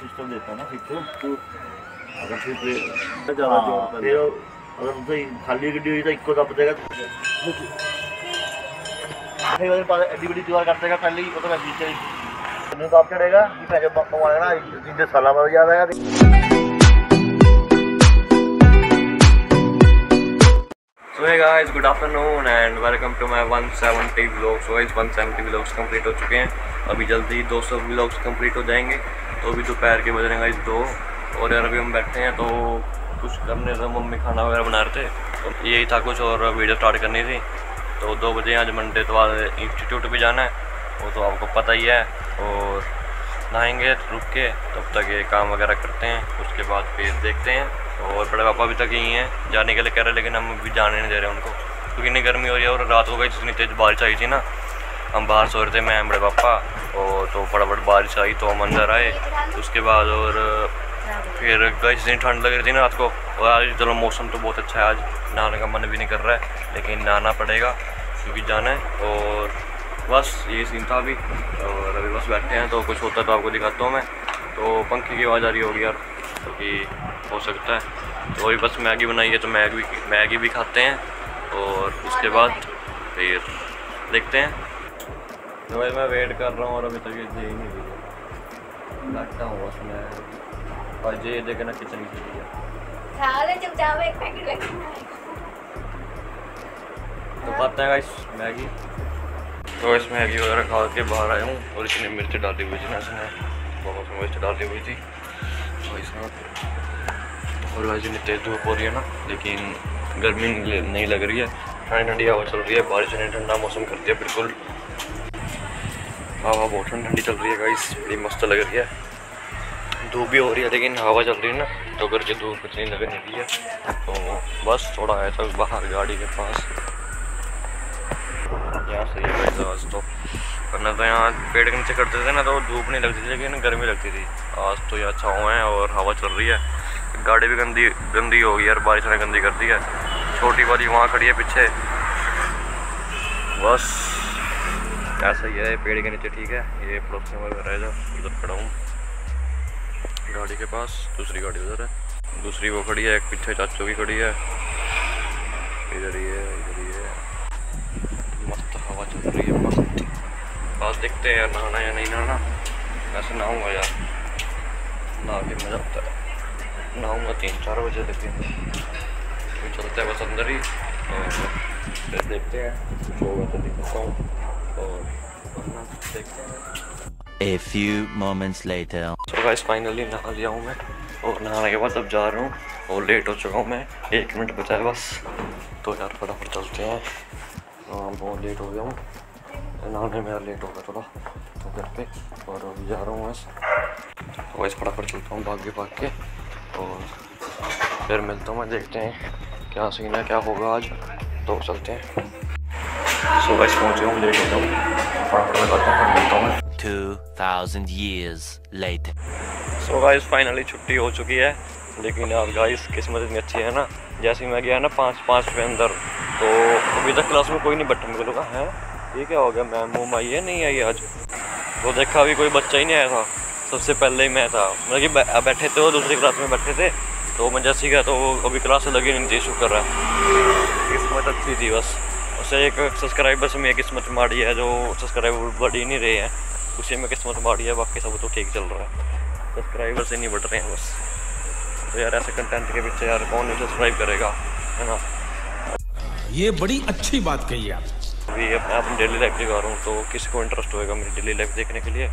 System देता है ना फिर तो अगर फिर फिर अगर तुमसे खाली गड्डी हुई तो इक्को दब देगा एडी बड़ी दीवार काट देगा पहले ही पता मैं पीछे ही दब चढ़ेगा कि मैं जब मंगवाएगा तीन से साल बाद याद आएगा so hey guys good afternoon and welcome to my 170 vlogs so guys 170 vlogs complete हो चुके हैं। अभी जल्दी 200 व्लॉग्स कंप्लीट हो जाएँगे। तो अभी दोपहर के बज रहे हैं दो। और यार, अभी हम बैठे हैं तो कुछ करने से मम्मी खाना वगैरह बना रहे थे। तो यही था कुछ और वीडियो स्टार्ट करनी थी। तो दो बजे आज मंडे तो बाद इंस्टीट्यूट भी जाना है। वो तो आपको पता ही है। और नहाएँगे, रुक के, तब तक ये काम वगैरह करते हैं। उसके बाद फिर देखते हैं। और बड़े पापा अभी तक यहीं हैं, जाने के लिए कह रहे हैं, लेकिन हम अभी जाने नहीं दे रहे उनको। क्योंकि इतनी गर्मी हो रही है और रात को गई जितनी तेज़ बारिश आई थी ना, हम बाहर सो रहे थे, मैं बड़े पापा, और तो फटाफट बारिश आई तो हम अंदर आए। उसके बाद और, फिर गई जितनी ठंड लग रही थी ना रात को, और आज चलो, मौसम तो बहुत अच्छा है, आज नहाने का मन भी नहीं कर रहा है, लेकिन नहाना पड़ेगा, क्योंकि जाना है, और बस ये सीन था अभी, और अभी बस बैठे हैं तो कुछ होता है तो आपको दिखाता हूँ मैं। तो पंखे की आवाज़ आ रही होगी यार। क्योंकि हो सकता है। तो अभी बस मैगी बनाई है तो मैगी मैगी भी खाते हैं और उसके बाद फिर देखते हैं। तो भाई मैं वेट कर रहा हूँ और अभी तक ये दे ही नहीं रही है बैठा हूँ बस मैं। और ये देखे ना किचन की चीज़। है। तो खाते हैं गाइस मैगी। तो इस मैगी वगैरह खा के बाहर आया हूँ और इसने मिर्च डाली हुई थी ना इसने। बहुत मिर्च डाली हुई थी। भाई साहब और वैसे इतनी तेज़ धूप हो रही है ना, लेकिन गर्मी नहीं नहीं लग रही है। ठंडी ठंडी हवा चल रही है, बारिश ने ठंडा मौसम कर दिया, बिल्कुल। हवा बहुत ठंडी ठंडी चल रही है गाइस बड़ी मस्त लग रही है। धूप भी हो रही है, लेकिन हवा चल रही है ना तो ये धूप इतनी लग नहीं रही है तो बस थोड़ा आया था बाहर गाड़ी के पास। यहाँ भाई, आज तो वरना तो यहाँ पेड़ के नीचे करते थे ना तो धूप नहीं लगती थी, लेकिन गर्मी लगती थी। आज तो ये अच्छा हुआ है और हवा चल रही है। गाड़ी भी गंदी गंदी हो गई यार बारिश ने गंदी कर दी है। छोटी वाली वहाँ खड़ी है पीछे। बस ऐसा ही है पेड़ के नीचे ठीक है। ये पड़ोसियों वगैरह है जो उधर खड़ा हूँ। गाड़ी के पास, दूसरी गाड़ी उधर है। दूसरी वो खड़ी है, एक पीछे चाचू की खड़ी है। इधर है इधर ही है मस्त हवा चल रही है मस्त बस देखते हैं यार नहाना या नहीं नहाना। वैसे नहाऊँगा यार। नहा के मज़ा आता है। नहाऊँगा तीन चार बजे लेकिन तो चलते हैं बस अंदर ही। और फिर देखते हैं। कुछ होगा तो दिखाता हूँ। और देखते हैं। A few moments later. तो गाइस फाइनली नहा लिया हूँ मैं। और नहाने के बाद अब जा रहा हूँ। और लेट हो चुका हूँ मैं। एक मिनट बचा है बस। तो यार फटाफट चलते हैं। हाँ बहुत लेट हो गया हूँ। नहाने में मेरा लेट होगा थोड़ा तो घर पे और अभी जा रहा हूँ बस। तो वैसे फटाफट चलता हूँ भाग के भाग के। और फिर मिलता हूँ मैं देखते हैं क्या सीन है क्या होगा आज। तो चलते हैं। सो गाइस पहुँचे हूँ लेट हो गया हूँ। फटाफट मैं करता हूँ मिलता हूँ मैं। 2000 years later. So guys finally छुट्टी हो चुकी है। लेकिन यार गाइस किस्मत इतनी अच्छी है ना जैसे मैं गया ना पाँच पाँच पे अंदर तो अभी तक क्लास में कोई नहीं बैठा मेरे को लगा है? ये क्या हो गया? मैम मोम आई है नहीं आई आज। वो देखा, अभी कोई बच्चा ही नहीं आया था। सबसे पहले ही मैं था। मतलब कि बैठे थे वो दूसरी क्लास में बैठे थे। तो मैं जैसे गया तो वो अभी क्लास से लगी नहीं थी शुक्र है। किस्मत अच्छी थी बस। उसे एक सब्सक्राइबर्स में किस्मत माड़ी है, जो सब्सक्राइबर बढ़ ही नहीं रहे हैं। उसी में किस्मत माड़ी है, बाकी सब तो ठीक चल रहा है। सब्सक्राइबर से नहीं बढ़ रहे हैं बस। तो यार, ऐसे कंटेंट के पीछे यार कौन सब्सक्राइब करेगा? है ना? ये बड़ी अच्छी बात कही आप अभी मैं अपनी डेली लाइफ दिखा रहा हूँ तो किसी को इंटरेस्ट होएगा मेरी डेली लाइफ देखने के लिए।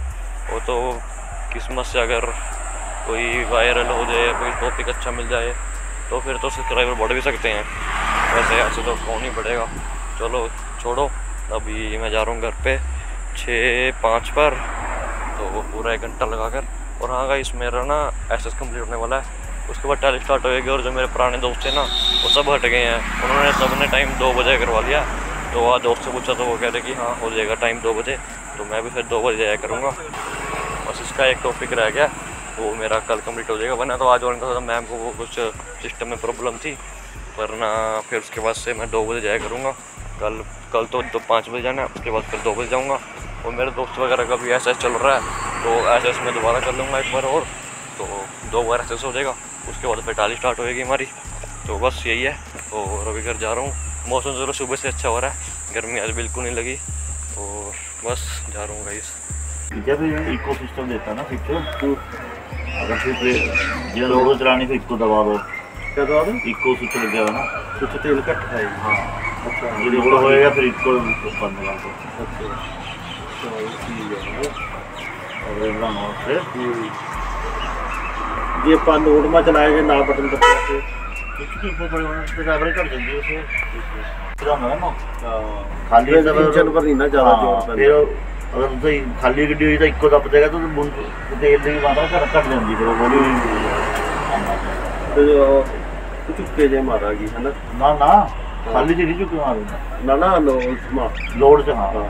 वो तो किस्मत से अगर कोई वायरल हो जाए कोई टॉपिक अच्छा मिल जाए तो फिर तो सब्सक्राइबर बढ़ भी सकते हैं। वैसे ऐसे तो कौन ही बढ़ेगा। चलो छोड़ो, अभी मैं जा रहा हूँ घर पे। छः पाँच पर तो वो पूरा एक घंटा लगा कर और हाँ गाइस मेरा ना एस कंप्लीट होने वाला है। उसके बाद टैली स्टार्ट होएगी और जो मेरे पुराने दोस्त थे ना, वो सब हट गए हैं। उन्होंने सबने टाइम दो बजे करवा लिया। तो आज दोस्त से पूछा तो वो कह रहे कि हाँ हो जाएगा टाइम दो बजे तो मैं भी फिर दो बजे जाया करूँगा। बस इसका एक टॉपिक रह गया, वो मेरा कल कंप्लीट हो जाएगा। वरना तो आज और था मैम को वो कुछ सिस्टम में प्रॉब्लम थी, वरना फिर उसके बाद से मैं दो बजे जाया करूँगा। कल कल तो दो पाँच बजे जाना है, उसके बाद फिर दो बजे जाऊँगा। और मेरे दोस्त वगैरह का भी ऐसा चल रहा है तो ऐसे मैं दोबारा कर लूँगा एक बार और तो दो बार एक्सेस हो जाएगा। उसके बाद फिर टाली स्टार्ट होएगी हमारी। तो बस यही है, और अभी घर जा रहा हूँ। मौसम चलो सुबह से अच्छा हो रहा है। गर्मी आज बिल्कुल नहीं लगी। और बस जा रहा हूँ गाइस जब इको सिस्टम देता ना फिर तो, अगर फिर रोड लोगों चलाने फिर इको दबा दो। क्या दबा दो? इको स्विच लग ना। स्विच तेल कट खाएगा हाँ। अच्छा। जो लोगों होएगा फिर इको बंद लगा दो अच्छा हम्म। ये पान उड़मा चलाएँगे ना बटन दबाते ਖਾਲੀ ਹੈ ਜਦੋਂ ਇੰਜਨ ਪਰ ਨਹੀਂ ਨਾ ਜ਼ਿਆਦਾ ਜ਼ੋਰ ਪੈਂਦਾ। ਫਿਰ ਅਗਰ ਤੁਸੀਂ ਖਾਲੀ ਗੱਡੀ ਹੋਈ ਤਾਂ ਇੱਕੋ ਦੱਬ ਦੇਗਾ ਤਾਂ ਤੇਲ ਦੀ ਮਾਤਰਾ ਘੱਟ ਘੱਟ ਜਾਂਦੀ ਫਿਰ ਹੌਲੀ ਹੌਲੀ ਤੇ ਉਹ ਚੁੱਕੇ ਜੇ ਮਾਰਾਗੀ ਹਨਾ? ਨਾ ਨਾ ਖਾਲੀ ਜਿਹੜੀ ਚੁੱਕੇ ਮਾਰਦਾ ਨਾ ਨਾ ਲੋਡ ਚ ਲੋਡ ਚ ਹਾਂ।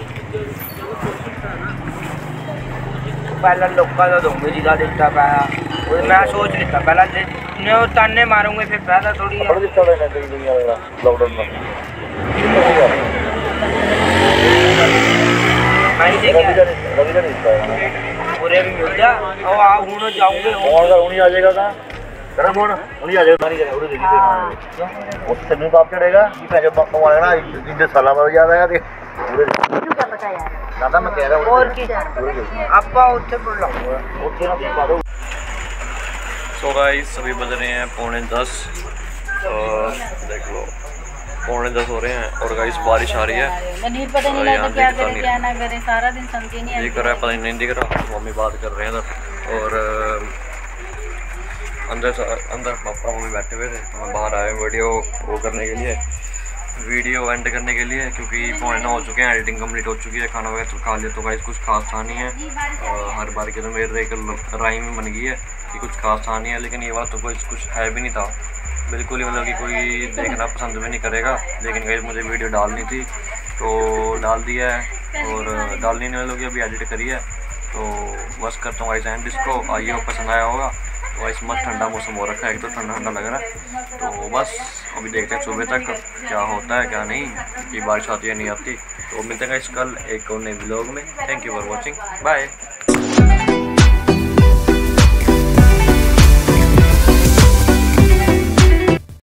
ਪਹਿਲਾਂ ਲੋਕਾਂ ਦਾ ਦੋਗੇ ਜਿਹਦਾ ਦਿੱਤਾ ਪਿਆ ਉਹ ਮੈਂ ਸੋਚ ਲਿੱਤਾ ਪਹਿਲਾਂ ਜੇ ਨੇ ਉਹ ਤਾਨੇ ਮਾਰੂੰਗੇ ਫਿਰ ਫਾਇਦਾ ਥੋੜੀ ਹੈ लॉकडाउन में ਮੈਂ ਨਹੀਂ रवि ਦੇਖਿਆ का नहीं- रवि का नहीं इसका है। ਪੂਰੇ ਵੀ ਮਿਲ ਜਾ ਉਹ ਆ ਹੁਣ ਜਾਉਂਗੇ फोन अगर उन्हीं आ जाएगा ना करा फोन उन्हीं आ जाएगा नहीं करेगा उन्हें देखी देखना वो तेन बाप चढ़ेगा कि मैं जब कमा लेना जिंदे साला बाद याद आएगा देख पूरे क्या पता यार दादा मैं कह रहा हूँ ਹੋਰ ਕੀ ਆਪਾਂ ਉੱਥੇ ਬੁਲਾਉਂਗੇ ਉੱਥੇ ਨਾ ਪਾ ਦੋ सो गाइस अभी बज रहे हैं पौने दस और देख लो पौने दस हो रहे हैं और गाइस बारिश आ रही है नीट पता नहीं और यहाँ लगता क्या दिखता करे नहीं। क्या ना करे सारा दिन समझे नहीं दिख रहा है पता नहीं दिख रहा मम्मी बात कर रहे हैं इधर और अ, अंदर से- अंदर पापा मम्मी बैठे हुए थे तो मैं बाहर आया वीडियो वो करने के लिए वीडियो एंड करने के लिए क्योंकि पौने हो चुके हैं एडिटिंग कंप्लीट हो चुकी है खाना वगैरह तो खा लिया तो गाइस कुछ खास था नहीं है। अ, हर बार की तो मेरे एक राइम बन गई है कि कुछ खास था नहीं है लेकिन ये वाला तो कोई कुछ है भी नहीं था। बिल्कुल ही मतलब कि कोई देखना पसंद भी नहीं करेगा लेकिन गाइस मुझे वीडियो डालनी थी तो डाल दिया है। और डालने वालों की अभी एडिट करी है तो बस करता हूँ गाइस एंड इसको आइए पसंद आया होगा। तो इस मत ठंडा मौसम हो रखा है, एक तो ठंडा ठंडा लग रहा है। तो बस, अभी देखते हैं सुबह तक क्या होता है, क्या नहीं, कि बारिश आती है, नहीं आती। तो मिलते हैं इस कल एक और नए ब्लॉग में। Thank you for watching bye